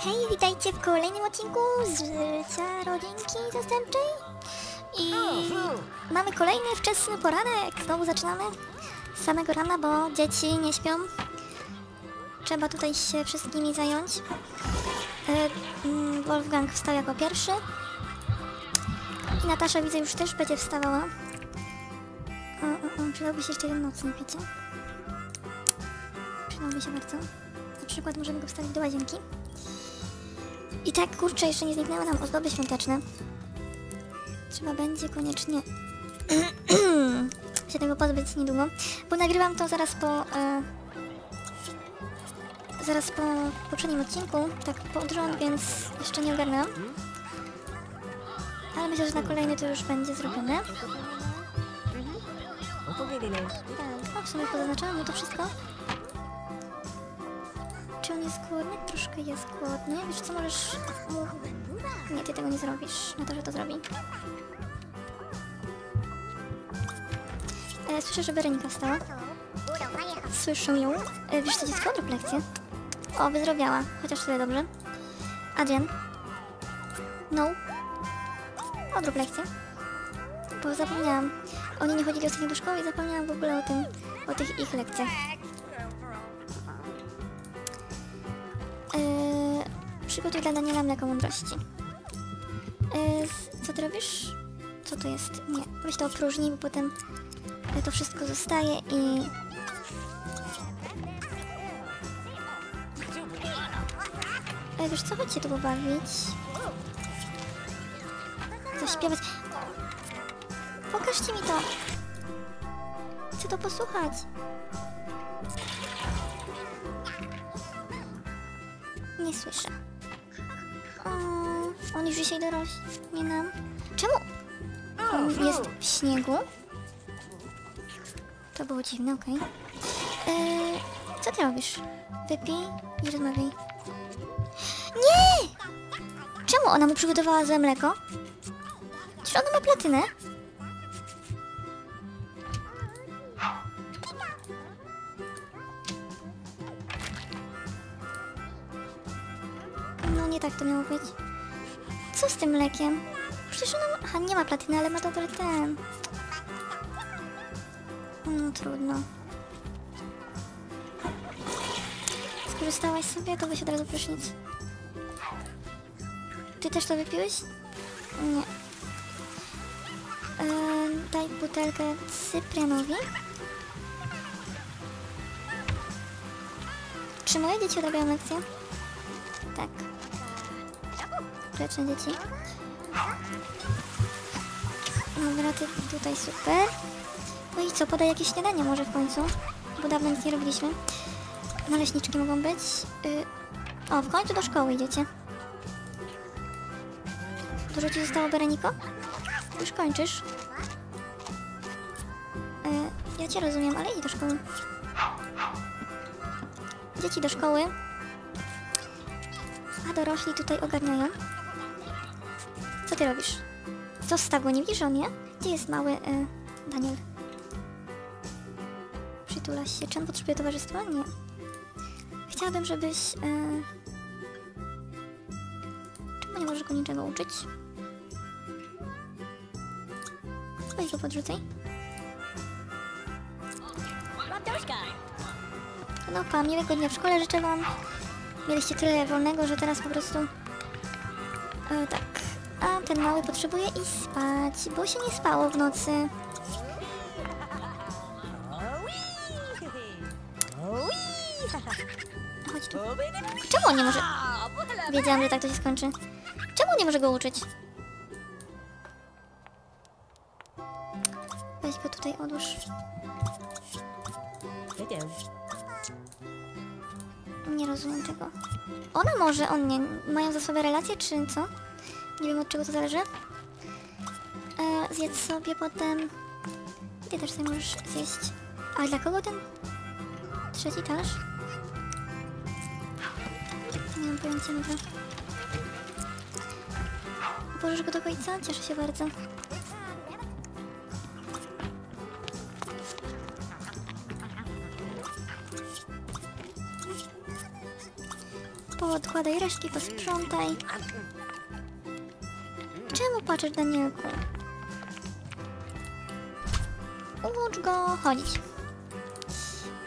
Hej, witajcie w kolejnym odcinku z życia rodzinki zastępczej. I mamy kolejny wczesny poranek. Znowu zaczynamy z samego rana, bo dzieci nie śpią. Trzeba tutaj się wszystkimi zająć. E, mm, Wolfgang wstał jako pierwszy. I Natasza widzę już też będzie wstawała. Przydałby się jeszcze jeden nocnik, wiecie? Przydałby się bardzo. Na przykład możemy go wstawić do łazienki. I tak, kurczę, jeszcze nie zniknęły nam ozdoby świąteczne. Trzeba będzie koniecznie się tego pozbyć niedługo, bo nagrywam to zaraz po... E, zaraz po poprzednim odcinku, tak pod rząd, więc jeszcze nie ogarnęłam. Ale myślę, że na kolejny to już będzie zrobione. O, w sumie pozaznaczałam to wszystko. Jest głodny? Troszkę jest głodny. Wiesz co, możesz. Nie, ty tego nie zrobisz. Na to, że to zrobi. E, słyszę, że Berenika wstała. Słyszę ją. E, wiesz co, dziecko? Odrób lekcję. O, wyzdrowiała. Chociaż tyle dobrze. Adrian. No. Odrób lekcję. Bo zapomniałam. Oni nie chodzili ostatnio do szkoły i zapomniałam w ogóle o tym, o tych ich lekcjach. Przygotuj dla Daniela mleko mądrości. Z- co ty robisz? Co to jest? Nie, weź to opróżnij, bo potem e, to wszystko zostaje i... E, wiesz co, chodź tu pobawić. Zaśpiewać. Pokażcie mi to. Chcę to posłuchać. Nie słyszę. O, on już dzisiaj dorośnie nam. Czemu on jest w śniegu? To było dziwne, okej. Eee, co ty robisz? Wypij i rozmawiaj. Nie! Czemu ona mu przygotowała złe mleko? Czy ona ma platynę? Tym mlekiem? Przecież ona... Aha, nie ma platyny, ale ma dobry ten. No trudno. Skorzystałaś sobie, to weź od razu prysznic. Ty też to wypiłeś? Nie. Eee, daj butelkę Cyprianowi. Czy moje dzieci odrabiają lekcję? Tak. Grzeczne dzieci. Dobra, ty tutaj super. No i co, podaj jakieś śniadanie może w końcu? Bo dawno nic nie robiliśmy. Naleśniczki mogą być. Y... O, w końcu do szkoły idziecie. Dużo ci zostało, Bereniko? Już kończysz? Y... Ja cię rozumiem, ale idź do szkoły. Dzieci do szkoły. A dorośli tutaj ogarniają. Ty robisz? Zostaw go, nie widzisz, że on je? Gdzie jest mały e, Daniel? Przytulaś się. On potrzebuje towarzystwa? Nie. Chciałabym, żebyś... E... Czemu nie możesz go niczego uczyć? Weź go podrzucaj. No pa, miłego dnia w szkole życzę wam. Mieliście tyle wolnego, że teraz po prostu... E, tak. A ten mały potrzebuje iść spać, bo się nie spało w nocy. Chodź tu. Czemu on nie może... Wiedziałam, że tak to się skończy. Czemu nie może go uczyć? Weź go tutaj odłóż. Nie rozumiem tego. Ona może, on nie. Mają za sobą relacje, czy co? Nie wiem od czego to zależy. E, zjedz sobie potem. Ty też sobie możesz zjeść. Ale dla kogo ten trzeci talerz? Nie mam pojęcia to. Położysz go do końca? Cieszę się bardzo. Poodkładaj resztki, posprzątaj. Czemu płaczesz, Danielku? Ucz go chodzić.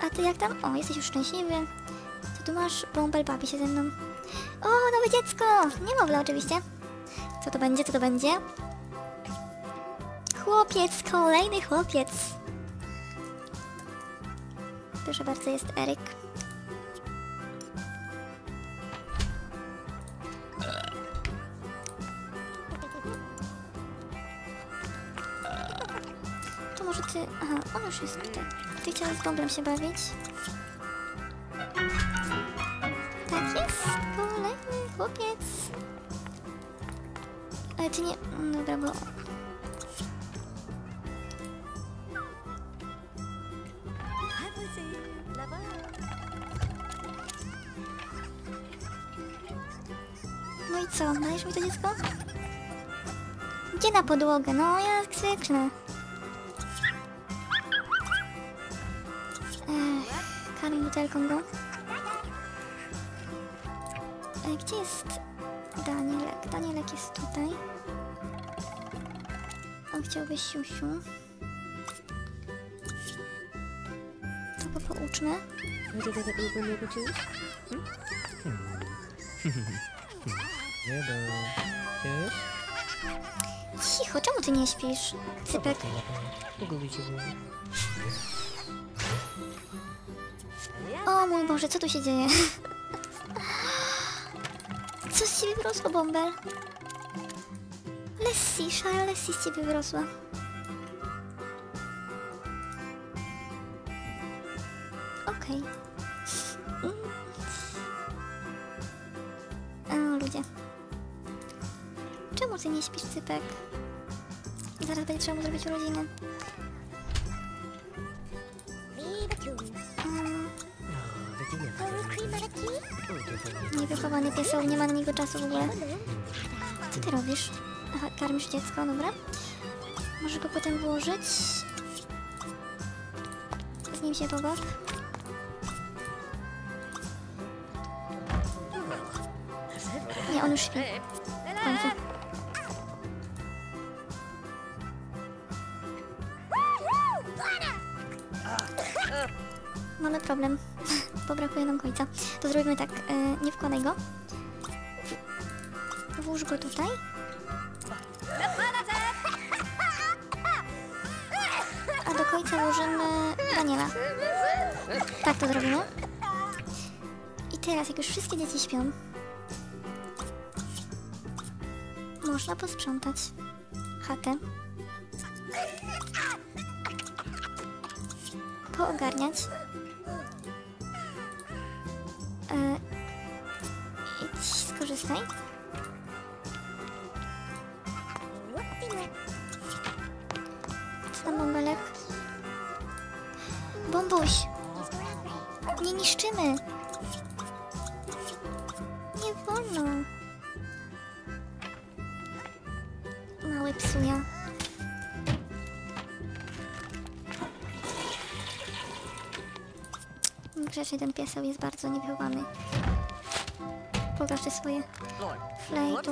A ty jak tam? O, jesteś już szczęśliwy. Co tu masz? Bąbel bawi się ze mną. O, nowe dziecko! Niemowlę oczywiście. Co to będzie? Co to będzie? Chłopiec, kolejny chłopiec. Proszę bardzo, jest Eryk. Tutaj. Ty chciałeś z bąblem się bawić? Tak jest, kolejny chłopiec. Ale ty nie... no Dobra, bo... No i co, dajesz mi to dziecko? Gdzie na podłogę? No, jak zwykle. Ech, karm butelką go. E, gdzie jest Danielek? Danielek jest tutaj. On chciałby siusiu. To go pouczmy. Jeden. Wiesz? Cicho, czemu ty nie śpisz? Cypek. O mój Boże, co tu się dzieje? Co z ciebie wyrosło, Bąbel? Lessie, szara Lessie z ciebie wyrosła. Okej. O, ludzie. Czemu ty nie śpisz, Cypek? Zaraz będzie trzeba mu zrobić urodziny. Niewychowany pieseł, nie ma na niego czasu w ogóle. Co ty robisz? Aha, karmisz dziecko, dobra. Możesz go potem włożyć. Z nim się pobaw. Nie, on już śpi. W końcu. Mamy problem, brakuje nam końca. To zrobimy tak, e, nie wkładaj go. Włóż go tutaj. A do końca włożymy Daniela. Tak to zrobimy. I teraz, jak już wszystkie dzieci śpią, można posprzątać chatę. Poogarniać. E, skorzystaj. Co tam, bąbelek? Bombuś! Nie niszczymy! Nie wolno! Mały psuja. Grzecznie ten pieseł jest bardzo niewychowany. Pokaż swoje flejtu.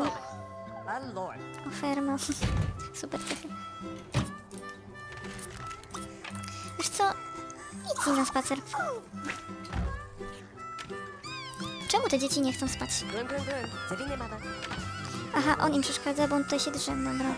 Oferma. Super cechy. Wiesz co? Idź na spacer. Czemu te dzieci nie chcą spać? Aha, on im przeszkadza, bo on tutaj się drze. Dobra.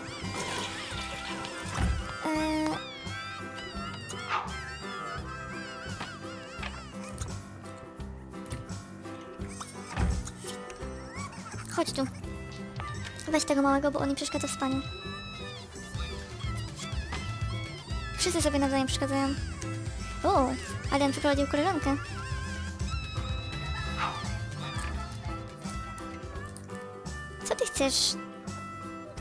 Tego małego, bo on im przeszkadza w spaniu. Wszyscy sobie nawzajem przeszkadzają. O, ale on przeprowadził koleżankę. Co ty chcesz?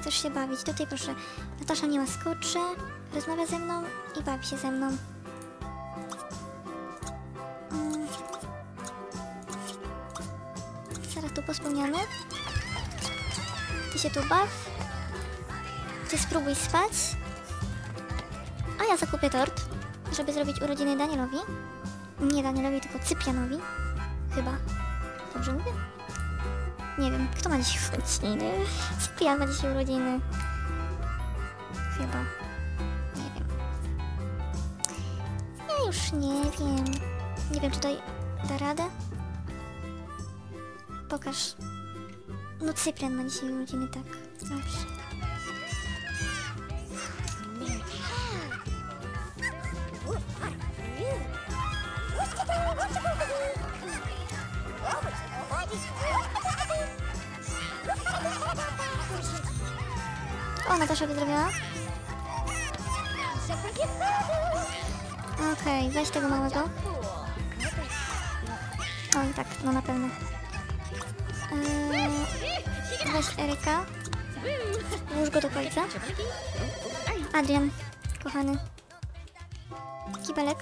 Chcesz się bawić? Tutaj proszę. Natasza nie łaskocze, rozmawia ze mną i bawi się ze mną. Mm. Zaraz tu pospełniamy. Ty się tu baw. Ty spróbuj spać. A ja zakupię tort, żeby zrobić urodziny Danielowi. Nie Danielowi, tylko Cyprianowi. Chyba. Dobrze mówię? Nie wiem, kto ma dzisiaj urodziny? Cyprian ma dzisiaj urodziny. Chyba. Nie wiem. Ja już nie wiem. Nie wiem, czy tutaj da radę? Pokaż. No Cyprian ma dzisiaj urodziny, tak. Dobrze. O, Natasza wyzdrowiała? Okej, weź tego małego. O, i tak, no na pewno. Eee, weź Eryka. Włóż go do końca. Adrian, kochany. Kibelek.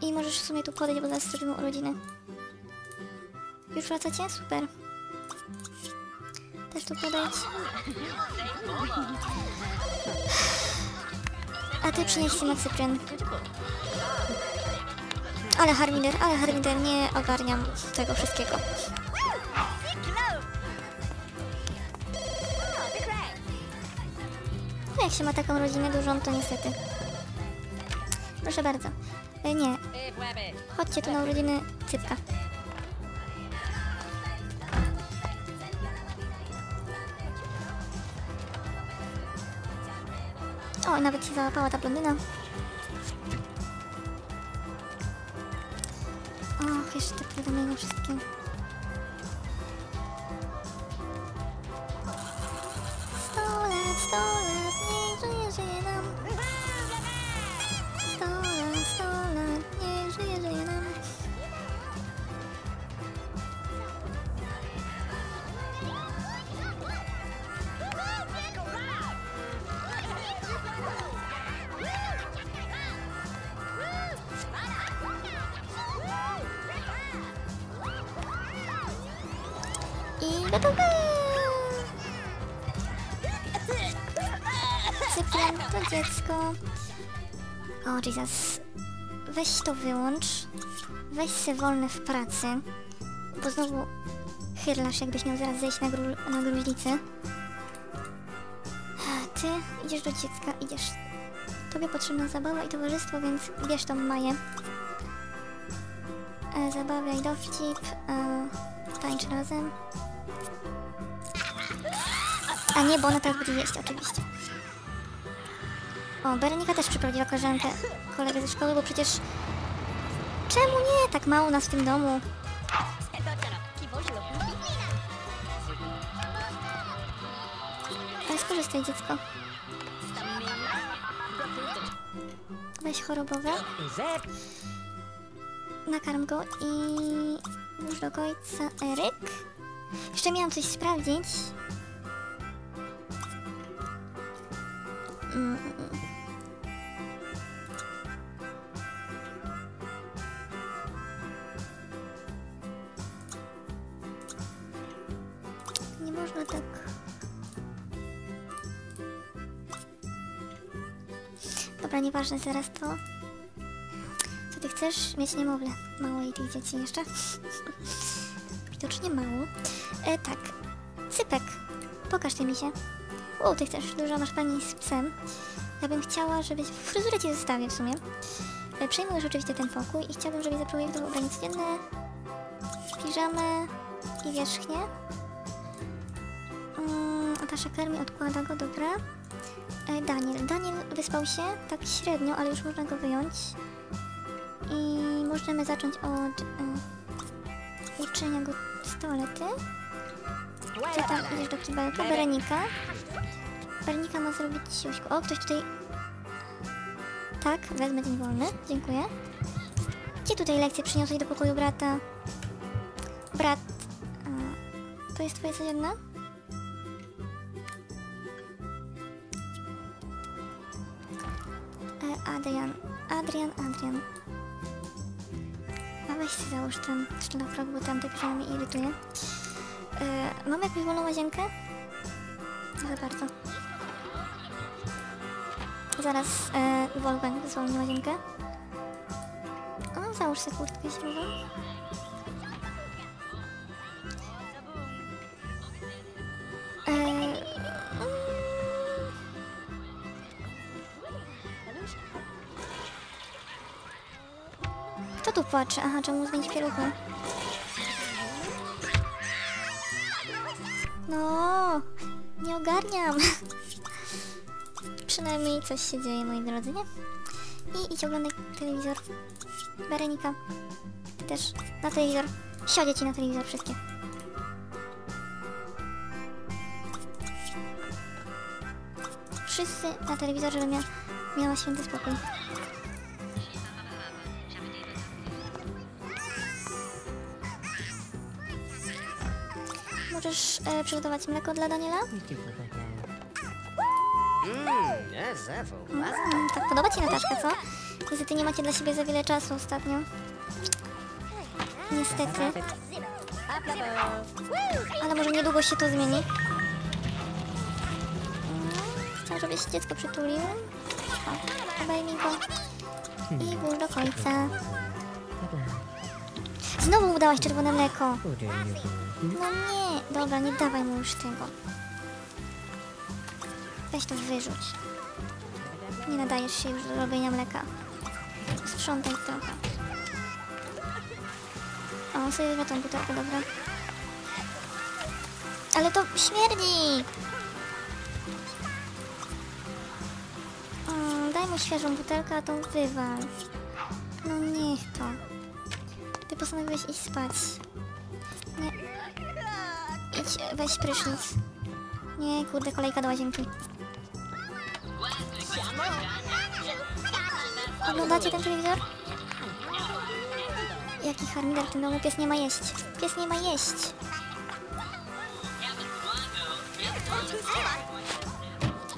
I możesz w sumie tu podejść, bo zaraz zrobimy urodziny. Już wracacie? Super. Też tu podejdź. A ty przynieś Sima Cyprian. Ale Harmider, ale Harmider, nie ogarniam tego wszystkiego. No jak się ma taką rodzinę dużą, to niestety. Proszę bardzo. E, nie, chodźcie tu na urodziny Cypka. O, nawet się załapała ta blondyna. Och, jeszcze te powiadomienia wszystkie. Cyprian, to dziecko. O, Jesus. Weź to wyłącz. Weź se wolne w pracy. Bo znowu chyrlasz, jakbyś miał zaraz zejść na, gru na gruźlicę. Ty idziesz do dziecka, idziesz. Tobie potrzebna zabawa i towarzystwo, więc bierz tą Maję. E, zabawiaj dowcip. E, tańcz razem. A nie, bo ona teraz będzie jeść, oczywiście. O, Berenika też przyprowadziła koleżankę, kolegę ze szkoły, bo przecież... Czemu nie? Tak mało nas w tym domu. Ale skorzystaj, dziecko. Weź chorobowe. Nakarm go i... Włóż do końca Eryk. Jeszcze miałam coś sprawdzić. Mm. Nie można tak. Dobra, nieważne, zaraz to. Co ty chcesz? Mieć niemowlę. Mało jej tych dzieci jeszcze. Widocznie mało. E, tak. Cypek. Pokaż ty mi się. O, ty chcesz, dużo masz pani z psem. Ja bym chciała, żebyś... Fryzurę ci zostawię w sumie. E, Przejmujesz oczywiście ten pokój i chciałabym, żebyś zaproponował ubranie codzienne, piżamę i wierzchnię. Mm, Natasza karmi, odkłada go, dobra. E, Daniel. Daniel wyspał się tak średnio, ale już można go wyjąć. I możemy zacząć od e, uczenia go z toalety. Ty tam idziesz do kibelka. Berenika. Berenika ma zrobić siuśku. O, ktoś tutaj... Tak, wezmę dzień wolny. Dziękuję. Gdzie tutaj lekcję przyniosłeś do pokoju brata? Brat... A, to jest twoja codzienna? E, Adrian. Adrian, Adrian. A weź sobie załóż ten szlafrok, bo tam te piżamy irytuje. E, mam jakąś wolną łazienkę? Za bardzo. Zaraz e, Wolfgang zwolni łazienkę. O, załóż sobie kurtkę źródłą. Eee, Kto tu płacze? Aha, czemu zmienić pieluchę? No, nie ogarniam. Przynajmniej coś się dzieje, moi drodzy, nie? I idź oglądaj telewizor. Berenika, ty też na telewizor. Siadzie ci na telewizor wszystkie. Wszyscy na telewizor, żeby mia miała święty spokój. Możesz e, przygotować mleko dla Daniela? Mmm. Mm, tak podoba Ci Nataszka, co? Niestety nie macie dla siebie za wiele czasu ostatnio. Niestety. Ale może niedługo się to zmieni. Chcę, żebyś dziecko przytulił. O, obejmij go. I włóż do końca. Znowu udałaś czerwone mleko. No nie, dobra, nie dawaj mu już tego. Weź to wyrzuć. Nie nadajesz się już do robienia mleka. Sprzątaj trochę. O, sobie tą butelkę, dobra. Ale to śmierdzi! O, daj mu świeżą butelkę, a tą wywal. No niech to. Ty postanowiłeś iść spać. Weź prysznic. Nie, kurde, kolejka do łazienki. Oglądacie ten telewizor? Jaki harmider w tym domu? Pies nie ma jeść. Pies nie ma jeść.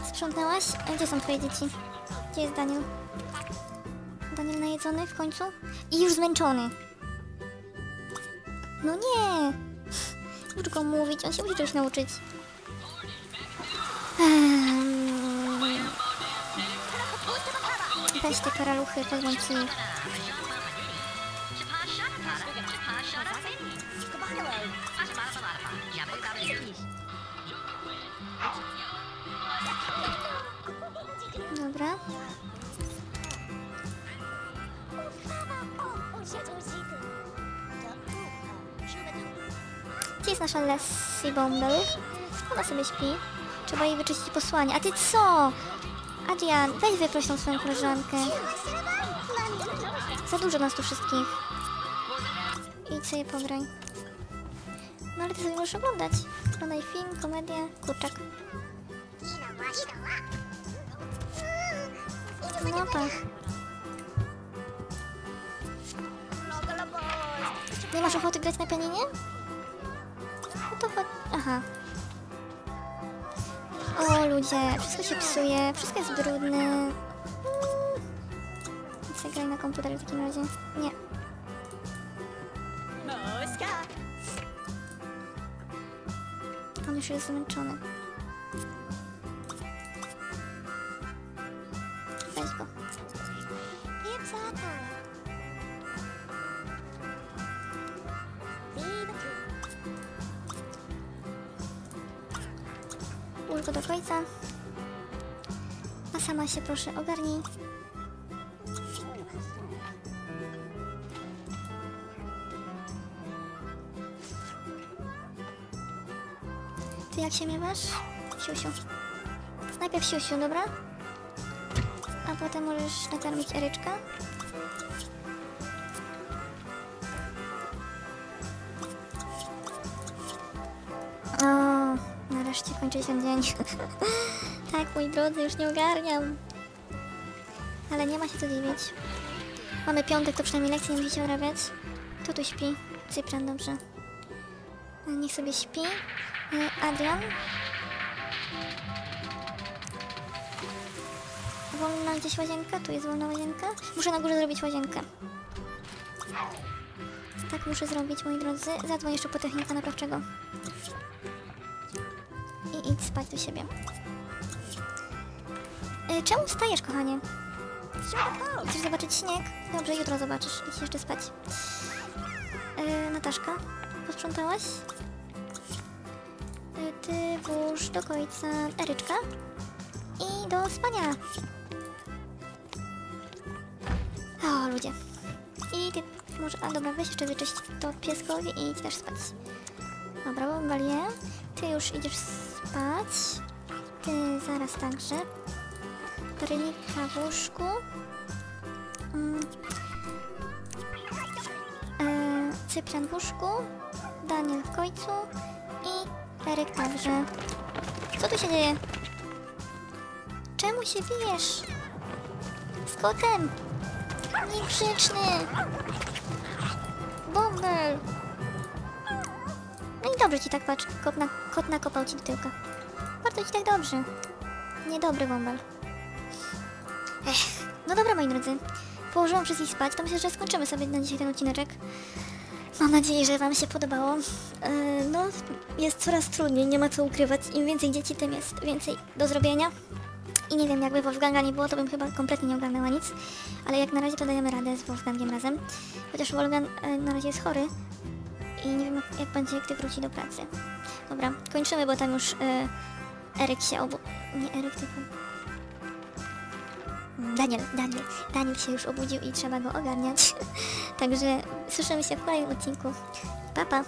Sprzątnęłaś? A gdzie są twoje dzieci? Gdzie jest Daniel? Daniel najedzony w końcu? I już zmęczony. No nie! Już go mówić, on się musi czegoś nauczyć. Weź te karaluchy, pozwól ci Gdzie jest nasza Leslie Bumble? Ona sobie śpi. Trzeba jej wyczyścić posłanie. A ty co? Adrian, weź wyproś tą swoją koleżankę. Za dużo nas tu wszystkich. Idź sobie pograj. No ale ty sobie możesz oglądać. Oglądaj film, komedię, kurczak. No tak. Nie masz ochoty grać na pianinie? Aha. O ludzie, wszystko się psuje, wszystko jest brudne. Grać na komputerze w takim razie. Nie. On już jest zmęczony. Końca. A sama się proszę ogarnij. Ty jak się miewasz? Siusiu. Najpierw siusiu, dobra? A potem możesz nakarmić Eryczka. O, nareszcie kończy się dzień. tak, mój drodzy, już nie ogarniam. Ale nie ma się co dziwić. Mamy piątek, to przynajmniej lekcji nie musicie obrabiać. Kto tu śpi? Cypran, dobrze. E, Niech sobie śpi. E, Adrian. Wolna gdzieś łazienka? Tu jest wolna łazienka. Muszę na górze zrobić łazienkę. Tak muszę zrobić, moi drodzy. Zadzwoń jeszcze po technika naprawczego. Idź spać do siebie. Y, czemu wstajesz, kochanie? Chcesz zobaczyć śnieg? Dobrze, jutro zobaczysz. Idź jeszcze spać. Yy, Nataszka, posprzątałaś? Yy, ty włóż do końca Eryczka i do spania. O, ludzie. I ty może... A dobra, weź jeszcze wyczyść to pieskowi i idź też spać. Dobra, Bombalię, ty już idziesz spać. Ty zaraz także. Perlika w łóżku. Mm. E, Cyprian w łóżku. Daniel w końcu. I Eryk także. Co tu się dzieje? Czemu się bijesz? Z kotem! Niegrzeczny! Bąbel! No i dobrze ci tak patrz. Kot, na, kot nakopał ci do tyłka. Bardzo ci tak dobrze. Niedobry bąbel. Ech, no dobra moi drodzy. Położyłam wszystkich spać, to myślę, że skończymy sobie na dzisiaj ten odcineczek. Mam nadzieję, że Wam się podobało. Yy, no, jest coraz trudniej, nie ma co ukrywać. Im więcej dzieci, tym jest więcej do zrobienia. I nie wiem, jakby Wolfganga nie było, to bym chyba kompletnie nie ogarnęła nic. Ale jak na razie to dajemy radę z Wolfgangiem razem. Chociaż Wolfgang yy, na razie jest chory. I nie wiem, jak, będzie, gdy wróci do pracy. Dobra, kończymy, bo tam już yy, Eryk się obu... Nie Eryk, tylko... Daniel, Daniel, Daniel się już obudził i trzeba go ogarniać. Także słyszymy się w kolejnym odcinku. Pa, pa!